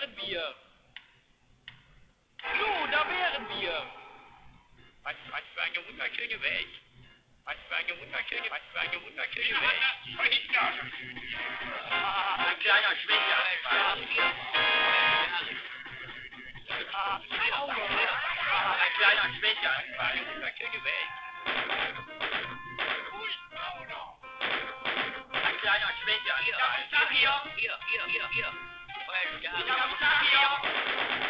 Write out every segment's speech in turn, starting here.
wären wir! Flo, da wären wir! Was, was für eine wunderschöne Welt! Was für eine wunderschöne, was für eine wunderschöne Welt! Ein kleiner Schwächer! Ein kleiner Schwächer! Was für eine wunderschöne Welt! Ein kleiner Schwächer! Hier, hier, hier, hier, hier! スタート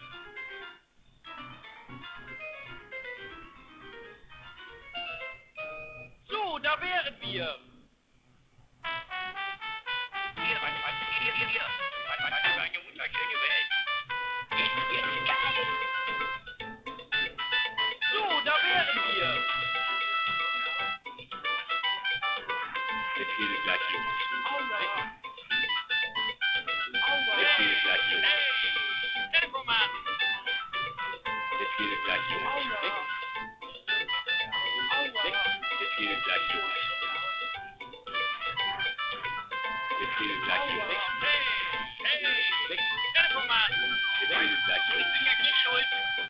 Serbien. So, da wären wir. Jetzt geht es gleich los. Jetzt geht es gleich los. Jetzt geht es gleich los. Jetzt geht es gleich los. If you like